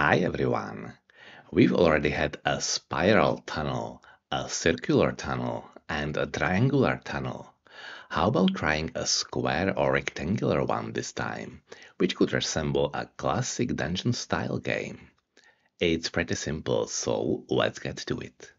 Hi everyone! We've already had a spiral tunnel, a circular tunnel, and a triangular tunnel. How about trying a square or rectangular one this time, which could resemble a classic dungeon style game? It's pretty simple, so let's get to it.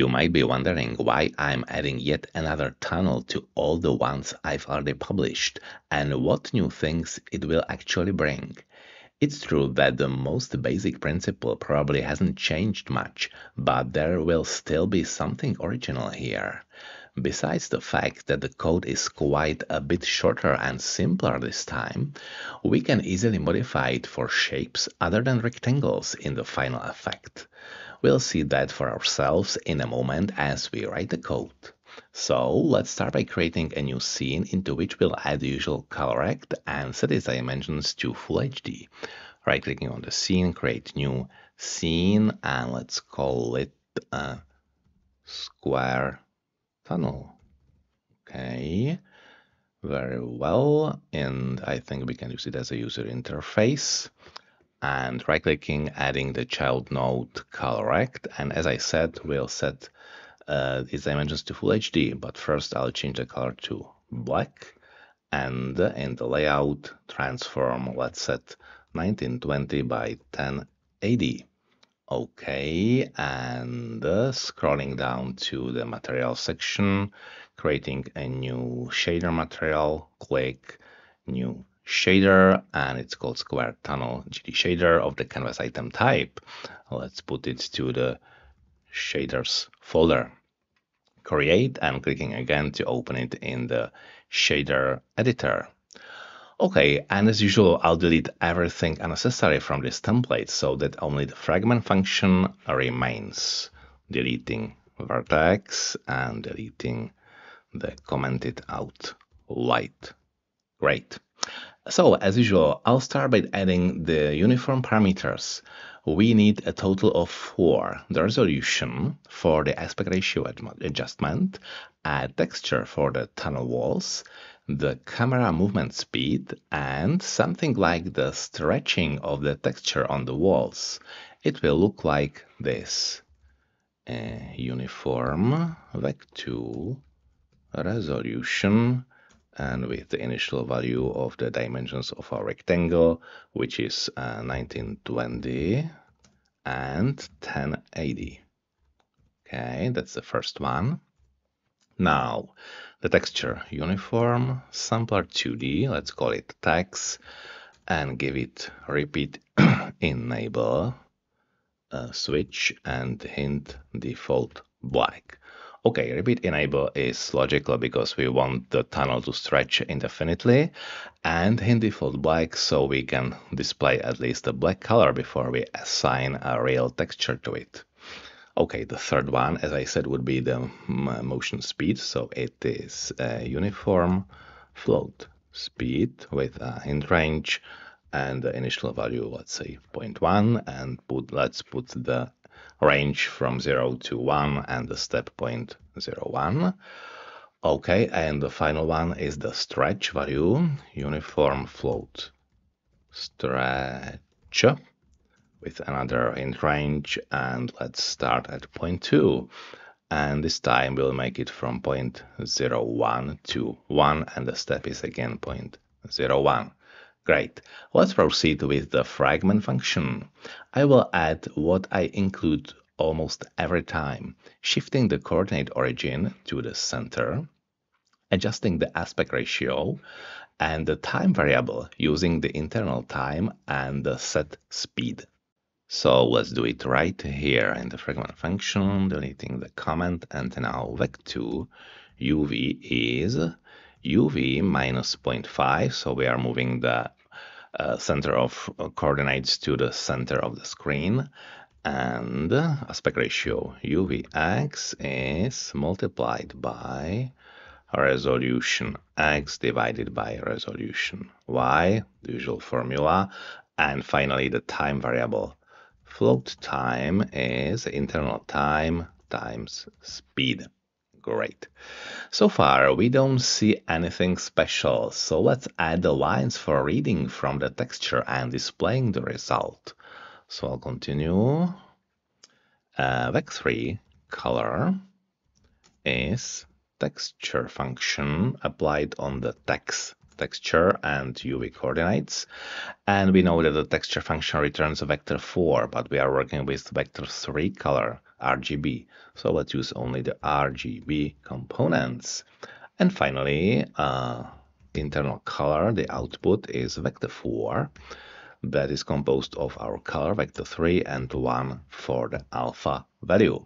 You might be wondering why I'm adding yet another tunnel to all the ones I've already published and what new things it will actually bring. It's true that the most basic principle probably hasn't changed much, but there will still be something original here. Besides the fact that the code is quite a bit shorter and simpler this time, we can easily modify it for shapes other than rectangles in the final effect. We'll see that for ourselves in a moment as we write the code. So let's start by creating a new scene into which we'll add the usual ColorRect and set its dimensions to Full HD. Right clicking on the scene, create new scene and let's call it a square tunnel. Okay, very well. And I think we can use it as a user interface and right clicking, adding the child node ColorRect. And as I said, we'll set uh, its dimensions to full HD, but first I'll change the color to black. And in the layout transform, let's set 1920 by 1080. Okay, and uh, scrolling down to the material section, creating a new shader material, click new shader and it's called square tunnel GD shader of the canvas item type. Let's put it to the shaders folder. Create and clicking again to open it in the shader editor. Okay, and as usual, I'll delete everything unnecessary from this template so that only the fragment function remains. Deleting vertex and deleting the commented out light. Great. So as usual, I'll start by adding the uniform parameters. We need a total of four. The resolution for the aspect ratio adjustment, a texture for the tunnel walls, the camera movement speed, and something like the stretching of the texture on the walls. It will look like this. A uniform vec2 resolution and with the initial value of the dimensions of our rectangle, which is uh, 1920 and 1080. Okay, that's the first one. Now, the texture uniform sampler 2D, let's call it text, and give it repeat enable uh, switch and hint default black. Okay, repeat enable is logical because we want the tunnel to stretch indefinitely and in default black so we can display at least a black color before we assign a real texture to it. Okay, the third one, as I said, would be the motion speed. So it is a uniform float speed with a hint range and the initial value, let's say 0.1 and put, let's put the range from 0 to 1 and the step point 0, 1. Okay, and the final one is the stretch value, uniform float stretch with another hint range and let's start at point 2 and this time we'll make it from point 0, 1 to 1 and the step is again point 0, 1. Great. Let's proceed with the fragment function. I will add what I include almost every time, shifting the coordinate origin to the center, adjusting the aspect ratio, and the time variable using the internal time and the set speed. So let's do it right here in the fragment function, deleting the comment, and now vec2 uv is uv minus 0.5, so we are moving the uh, center of uh, coordinates to the center of the screen and aspect ratio uvx is multiplied by resolution x divided by resolution y, the usual formula, and finally the time variable. Float time is internal time times speed. Great. So far, we don't see anything special, so let's add the lines for reading from the texture and displaying the result. So I'll continue. Uh, Vec3 color is texture function applied on the text texture and UV coordinates. And we know that the texture function returns a vector 4, but we are working with vector 3 color, RGB. So let's use only the RGB components. And finally, uh, internal color, the output is vector 4 that is composed of our color vector 3 and 1 for the alpha value.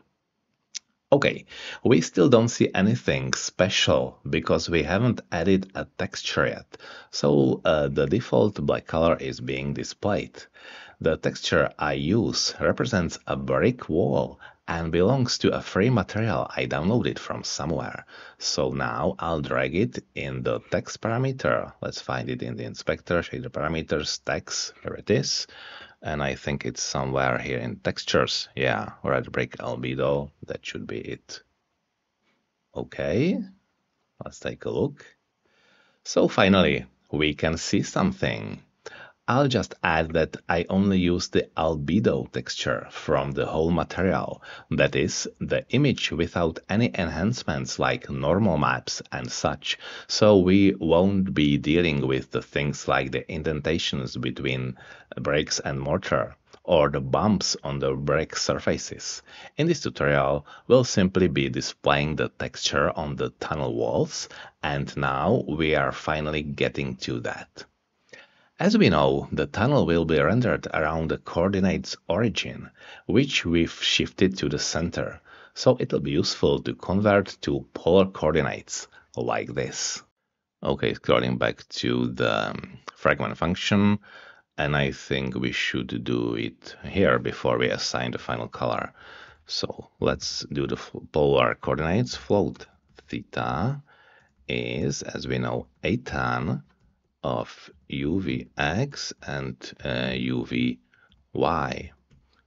Okay, we still don't see anything special because we haven't added a texture yet, so uh, the default black color is being displayed. The texture I use represents a brick wall and belongs to a free material I downloaded from somewhere. So now I'll drag it in the text parameter. Let's find it in the inspector, shader parameters, text, here it is and I think it's somewhere here in textures. Yeah, red brick albedo, that should be it. Okay, let's take a look. So finally, we can see something. I'll just add that I only use the albedo texture from the whole material, that is, the image without any enhancements like normal maps and such, so we won't be dealing with the things like the indentations between bricks and mortar or the bumps on the brick surfaces. In this tutorial, we'll simply be displaying the texture on the tunnel walls, and now we are finally getting to that. As we know, the tunnel will be rendered around the coordinates origin, which we've shifted to the center, so it'll be useful to convert to polar coordinates, like this. Okay, scrolling back to the um, fragment function, and I think we should do it here before we assign the final color. So let's do the polar coordinates. Float theta is, as we know, atan of uvx and uh, uvy.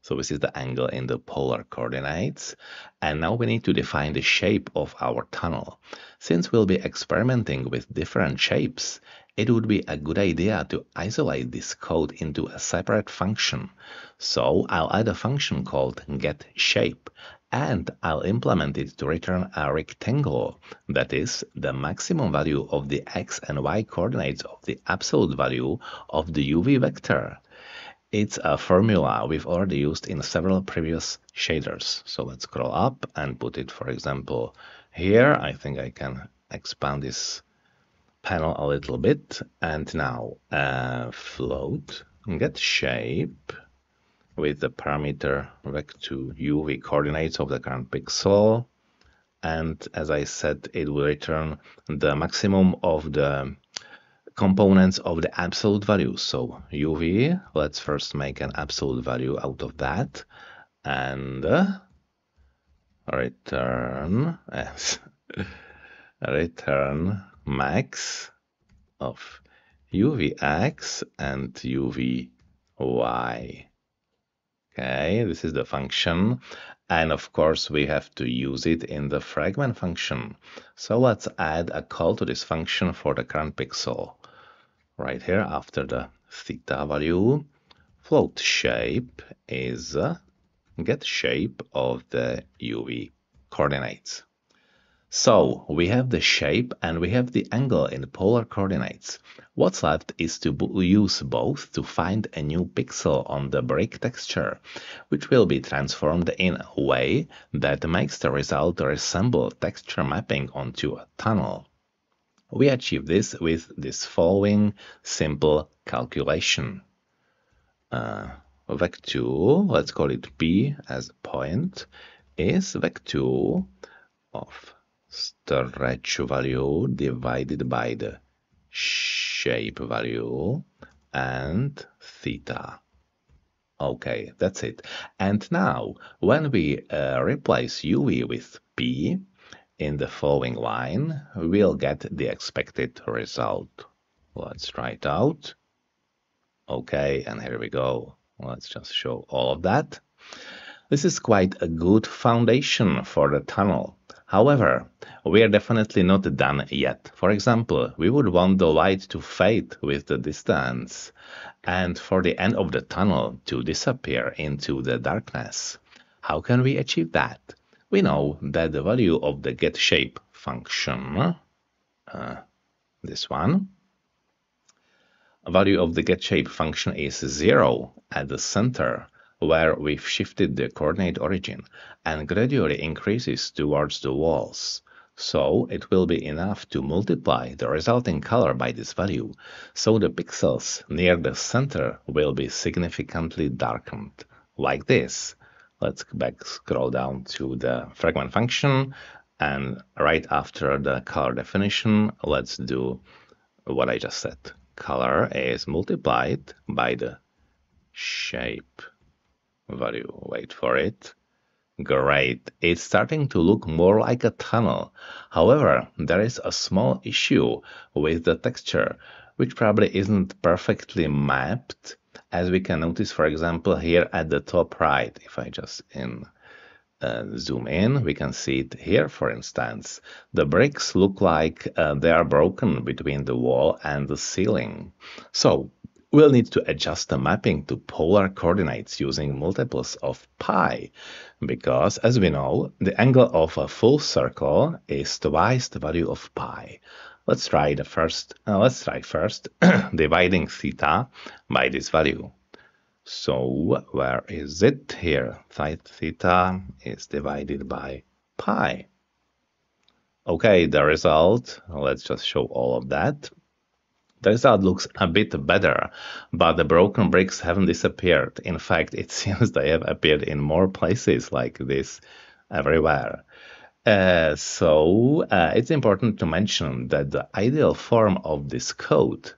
So this is the angle in the polar coordinates. And now we need to define the shape of our tunnel. Since we'll be experimenting with different shapes, it would be a good idea to isolate this code into a separate function. So I'll add a function called getShape and I'll implement it to return a rectangle, that is, the maximum value of the x and y coordinates of the absolute value of the UV vector. It's a formula we've already used in several previous shaders. So let's scroll up and put it, for example, here. I think I can expand this panel a little bit. And now uh, float, get shape, with the parameter vec2 UV coordinates of the current pixel. And as I said, it will return the maximum of the components of the absolute value. So UV, let's first make an absolute value out of that. And uh, return, yes, return max of UVX and UVY. Okay, this is the function. And of course, we have to use it in the fragment function. So let's add a call to this function for the current pixel. Right here, after the theta value, float shape is uh, get shape of the UV coordinates. So we have the shape and we have the angle in polar coordinates. What's left is to use both to find a new pixel on the brick texture, which will be transformed in a way that makes the result resemble texture mapping onto a tunnel. We achieve this with this following simple calculation. Uh, vec2, let's call it P as a point, is vec2 of stretch value divided by the shape value and theta. Okay, that's it. And now, when we uh, replace UV with P in the following line, we'll get the expected result. Let's try it out. Okay, and here we go. Let's just show all of that. This is quite a good foundation for the tunnel. However, we are definitely not done yet. For example, we would want the light to fade with the distance and for the end of the tunnel to disappear into the darkness. How can we achieve that? We know that the value of the getShape function, uh, this one, value of the getShape function is 0 at the center where we've shifted the coordinate origin and gradually increases towards the walls. So it will be enough to multiply the resulting color by this value, so the pixels near the center will be significantly darkened, like this. Let's back scroll down to the fragment function, and right after the color definition, let's do what I just said. Color is multiplied by the shape value. Wait for it. Great, it's starting to look more like a tunnel. However, there is a small issue with the texture, which probably isn't perfectly mapped, as we can notice, for example, here at the top right. If I just in uh, zoom in, we can see it here, for instance. The bricks look like uh, they are broken between the wall and the ceiling. So we'll need to adjust the mapping to polar coordinates using multiples of pi, because as we know, the angle of a full circle is twice the value of pi. Let's try the first, uh, let's try first dividing theta by this value. So where is it here? Theta is divided by pi. Okay, the result, let's just show all of that. The result looks a bit better, but the broken bricks haven't disappeared. In fact, it seems they have appeared in more places like this everywhere. Uh, so uh, it's important to mention that the ideal form of this code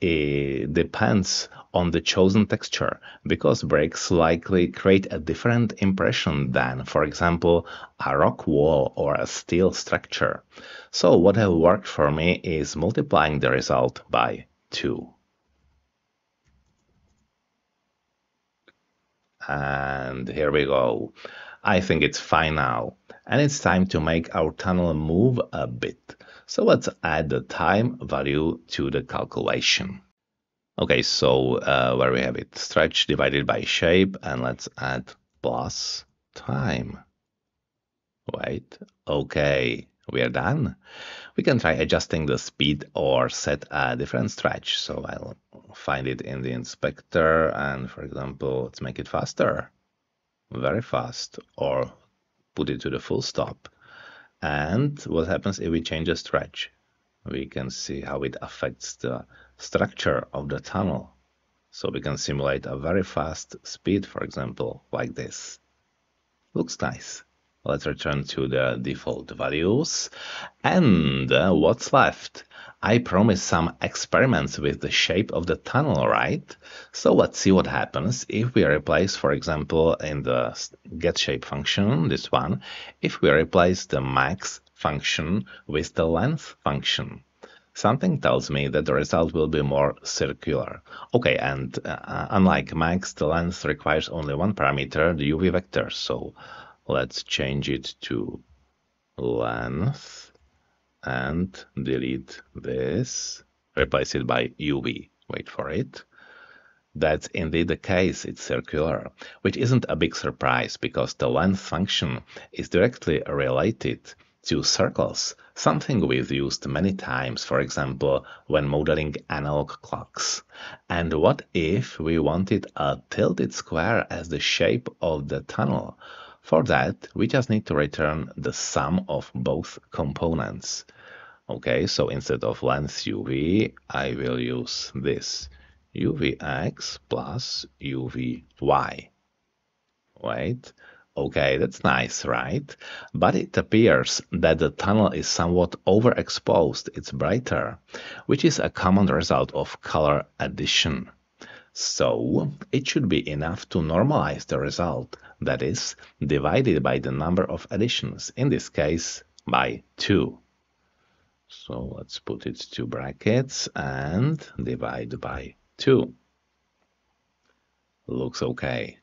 depends on the chosen texture because bricks likely create a different impression than, for example, a rock wall or a steel structure. So what have worked for me is multiplying the result by 2. And here we go. I think it's fine now. And it's time to make our tunnel move a bit. So let's add the time value to the calculation. Okay, so uh, where we have it, stretch divided by shape, and let's add plus time. Wait, okay, we are done. We can try adjusting the speed or set a different stretch. So I'll find it in the inspector and for example, let's make it faster, very fast, or put it to the full stop. And what happens if we change the stretch? We can see how it affects the structure of the tunnel. So we can simulate a very fast speed, for example, like this. Looks nice. Let's return to the default values. And uh, what's left? I promised some experiments with the shape of the tunnel, right? So let's see what happens if we replace, for example, in the getShape function, this one, if we replace the max function with the length function. Something tells me that the result will be more circular. Okay, and uh, unlike max, the length requires only one parameter, the UV vector. So let's change it to length and delete this, replace it by UV. Wait for it. That's indeed the case, it's circular, which isn't a big surprise because the length function is directly related to circles, something we've used many times, for example, when modeling analog clocks. And what if we wanted a tilted square as the shape of the tunnel? For that, we just need to return the sum of both components. Okay, so instead of length UV, I will use this UVX plus UVY. Wait, okay, that's nice, right? But it appears that the tunnel is somewhat overexposed, it's brighter, which is a common result of color addition. So it should be enough to normalize the result, that is, divided by the number of additions, in this case by 2. So let's put it to brackets and divide by 2. Looks okay.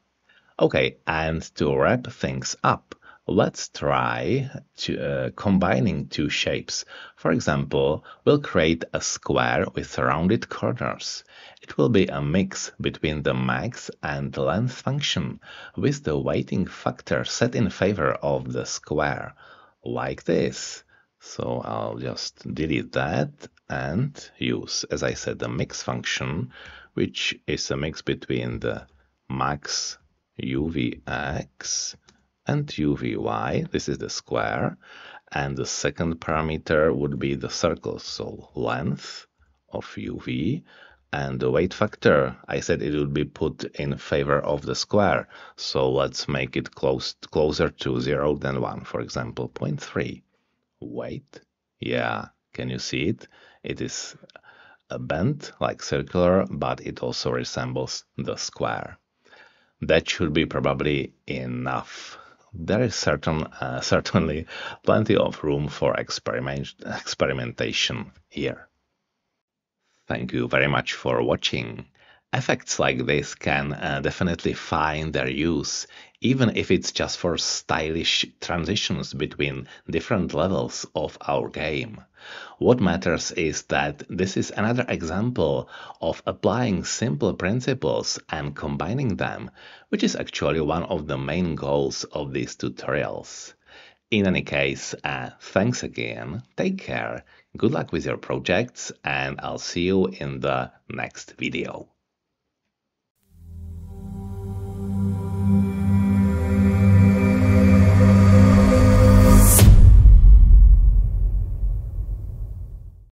Okay, and to wrap things up, let's try to, uh, combining two shapes. For example, we'll create a square with rounded corners. It will be a mix between the max and length function, with the weighting factor set in favor of the square, like this. So I'll just delete that and use, as I said, the mix function, which is a mix between the max uvx and uvy, this is the square, and the second parameter would be the circle, so length of uv, and the weight factor, I said it would be put in favor of the square, so let's make it close, closer to 0 than 1, for example, 0.3. Wait, yeah, can you see it? It is a bent like circular, but it also resembles the square that should be probably enough. There is certain, uh, certainly plenty of room for experiment, experimentation here. Thank you very much for watching. Effects like this can uh, definitely find their use, even if it's just for stylish transitions between different levels of our game. What matters is that this is another example of applying simple principles and combining them, which is actually one of the main goals of these tutorials. In any case, uh, thanks again, take care, good luck with your projects, and I'll see you in the next video.